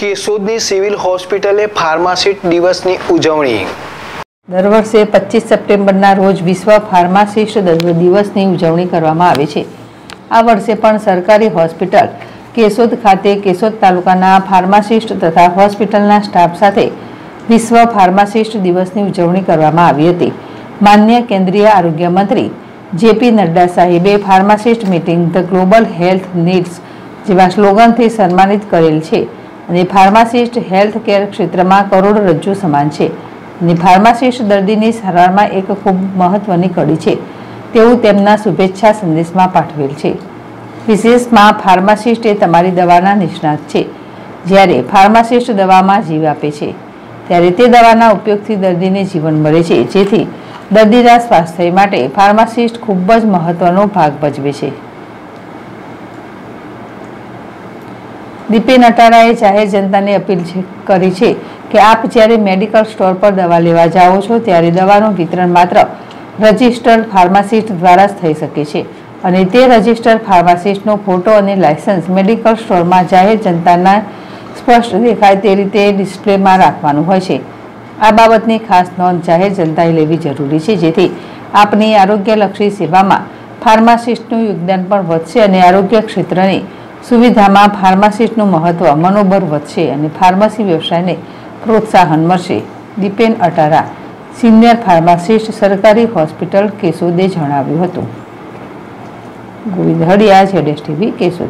કેશોદની civil હોસ્પિટલે pharmacist દિવસની ઉજવણી. દર વર્ષે પચીસ સપ્ટેમ્બરના રોજ વિશ્વ ફાર્માસિસ્ટ દિવસની ઉજવણી કરવામાં આવે છે. આ વર્ષે પણ સરકારી હોસ્પિટલ, કેશોદ ખાતે કેશોદ તાલુકાના ફાર્માસિસ્ટ તથા હોસ્પિટલના સ્ટાફ સાથે વિશ્વ ફાર્માસિસ્ટ દિવસની ઉજવણી કરવામાં આવી હતી. માન્ય કેન્દ્રીય આરોગ્ય મંત્રી જેપી નડ્ડા સાહેબે pharmacist meeting the global health needs જેવા સ્લોગનથી સન્માનિત કરેલ છે. અને ફાર્માસિસ્ટ હેલ્થ કેર ક્ષેત્રમાં કરોડરજ્જુ સમાન છે. અને ફાર્માસિસ્ટ દર્દીની સારવારમાં એક ખૂબ મહત્વની કડી છે. તેવું તેમના શુભેચ્છા સંદેશમાં પાઠવેલ છે. વિશેષમાં ફાર્માસિસ્ટ એ તમારી દવાના નિષ્ણાત છે. જ્યારે ફાર્માસિસ્ટ દવામાં જીવ આપે છે, ત્યારે તે દવાના ઉપયોગથી દર્દીને જીવન મળે છે. જેથી દર્દીના સ્વાસ્થ્ય માટે ફાર્માસિસ્ટ ખૂબ જ મહત્વનો ભાગ ભજવે છે. દીપે નટારાએ જાહેર જનતાને અપીલ કરી છે કે આપ જ્યારે મેડિકલ સ્ટોર પર દવા લેવા જાઓ છો, ત્યારે દવાનું વિતરણ માત્ર રજિસ્ટર્ડ ફાર્માસિસ્ટ દ્વારા જ થઈ શકે છે અને તે રજિસ્ટર્ડ ફાર્માસિસ્ટનો ફોટો અને લાયસન્સ મેડિકલ સ્ટોરમાં જાહેર જનતાના સ્પષ્ટ દેખાય તે રીતે ડિસ્પ્લેમાં રાખવાનું હોય છે. આ બાબતની ખાસ નોંધ જાહેર જનતાએ લેવી જરૂરી છે, જેથી આપની આરોગ્યલક્ષી સેવામાં ફાર્માસિસ્ટનું યોગદાન પણ વધશે અને આરોગ્ય ક્ષેત્રની સુવિધામાં ફાર્માસિસ્ટનું મહત્વ મનોબળ વધશે અને ફાર્મસી વ્યવસાયને પ્રોત્સાહન મળશે. દીપેન અટારા, સિનિયર ફાર્માસિસ્ટ, સરકારી હોસ્પિટલ કેશોદે જણાવ્યું હતું. ગોવિંદ હડિયા જેડેશ ટીવી, કેશોદ.